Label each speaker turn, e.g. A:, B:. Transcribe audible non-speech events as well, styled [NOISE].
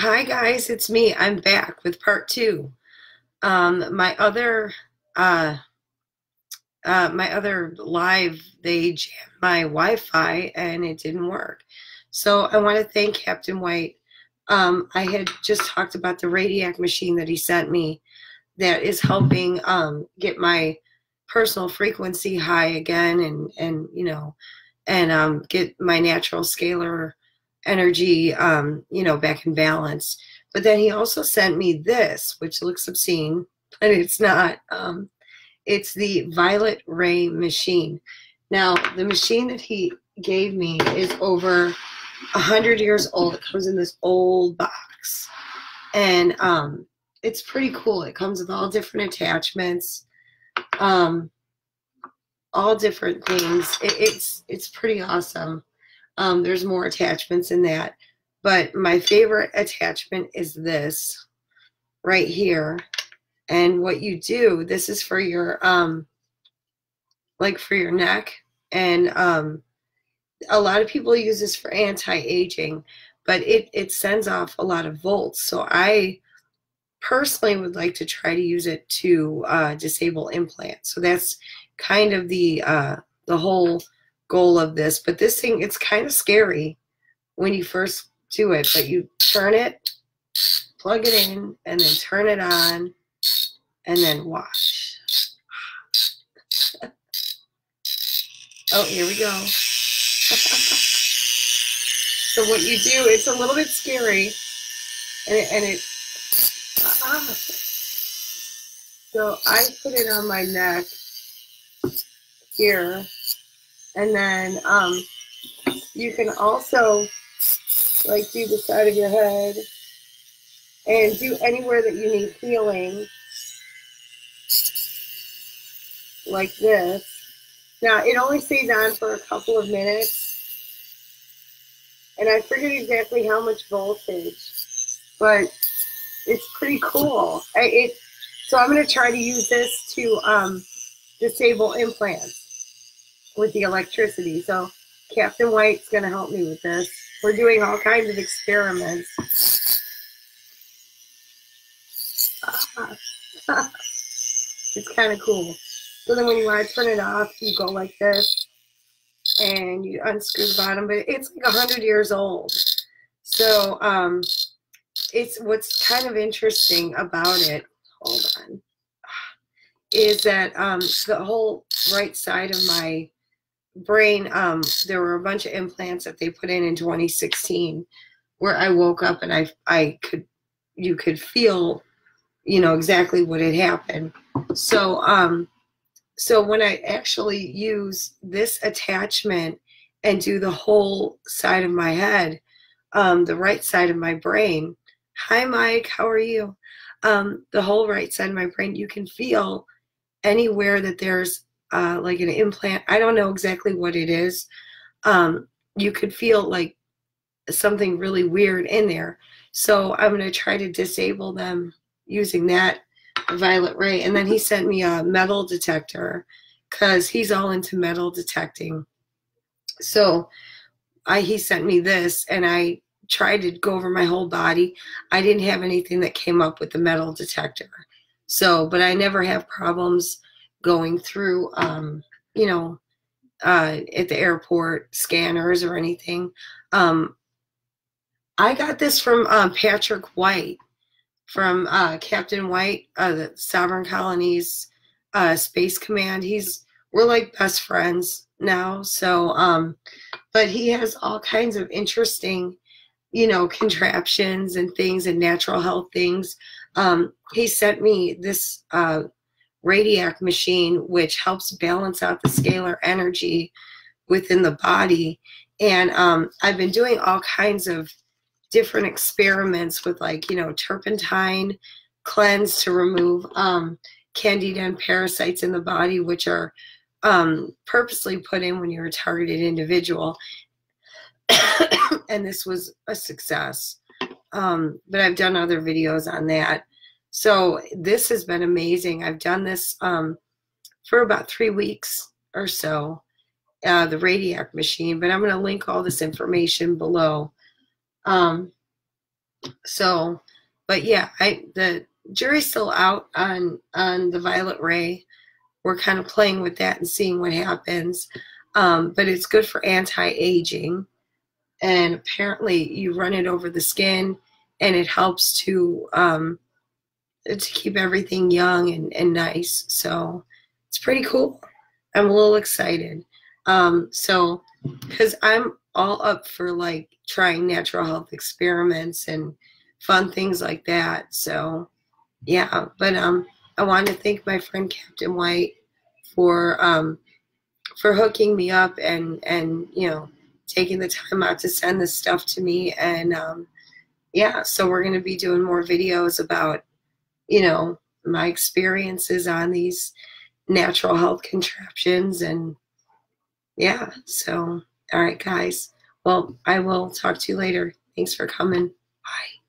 A: Hi guys, it's me. I'm back with part two. Um, my other, uh, uh, my other live, they jammed my Wi-Fi and it didn't work. So I want to thank Captain White. Um, I had just talked about the Radiac machine that he sent me that is helping um, get my personal frequency high again and, and you know, and um, get my natural scalar energy, um, you know, back in balance. But then he also sent me this, which looks obscene, [LAUGHS] but it's not. Um, it's the Violet Ray machine. Now, the machine that he gave me is over a hundred years old. It comes in this old box, and um, it's pretty cool. It comes with all different attachments, um, all different things. It, it's it's pretty awesome. Um, there's more attachments in that. But my favorite attachment is this right here. And what you do, this is for your, um, like for your neck. And um, a lot of people use this for anti-aging, but it, it sends off a lot of volts. So I personally would like to try to use it to uh, disable implants. So that's kind of the, uh, the whole goal of this. But this thing, it's kind of scary when you first do it. But you turn it, plug it in, and then turn it on, and then wash. [LAUGHS] oh, here we go. [LAUGHS] so what you do, it's a little bit scary, and it, and it uh, so I put it on my neck here and then um, you can also like do the side of your head and do anywhere that you need healing like this. Now it only stays on for a couple of minutes and I forget exactly how much voltage, but it's pretty cool. I, it, so I'm going to try to use this to um, disable implants with the electricity. So Captain White's going to help me with this. We're doing all kinds of experiments. [LAUGHS] it's kind of cool. So then when you want to turn it off, you go like this and you unscrew the bottom, but it's like 100 years old. So um, it's what's kind of interesting about it. Hold on. Is that um, the whole right side of my brain, um, there were a bunch of implants that they put in in 2016 where I woke up and I, I could, you could feel, you know, exactly what had happened. So, um, so when I actually use this attachment and do the whole side of my head, um, the right side of my brain, hi Mike, how are you? Um, the whole right side of my brain, you can feel anywhere that there's uh, like an implant. I don't know exactly what it is. Um, you could feel like something really weird in there. So I'm going to try to disable them using that violet ray. And then he sent me a metal detector because he's all into metal detecting. So I he sent me this and I tried to go over my whole body. I didn't have anything that came up with the metal detector. So, but I never have problems going through, um, you know, uh, at the airport scanners or anything. Um, I got this from um, Patrick White, from uh, Captain White, uh, the Sovereign Colonies uh, Space Command. He's we're like best friends now. So, um, but he has all kinds of interesting, you know, contraptions and things and natural health things. Um, he sent me this uh, Radiac machine, which helps balance out the scalar energy within the body. And um, I've been doing all kinds of different experiments with like, you know, turpentine cleanse to remove um, candida and parasites in the body, which are um, purposely put in when you're a targeted individual. [COUGHS] and this was a success. Um, but I've done other videos on that. So this has been amazing. I've done this um, for about three weeks or so, uh, the Radiac machine, but I'm going to link all this information below. Um, So, but yeah, I the jury's still out on on the violet ray. We're kind of playing with that and seeing what happens. Um, but it's good for anti-aging, and apparently you run it over the skin, and it helps to um, to keep everything young and, and nice. So it's pretty cool. I'm a little excited. Um, so because I'm all up for like trying natural health experiments and fun things like that. So yeah, but um, I want to thank my friend Captain White for um, for hooking me up and and you know taking the time out to send this stuff to me and um, yeah, so we're gonna be doing more videos about you know my experiences on these natural health contraptions and yeah so all right guys. Well i will talk to you later. Thanks for coming. Bye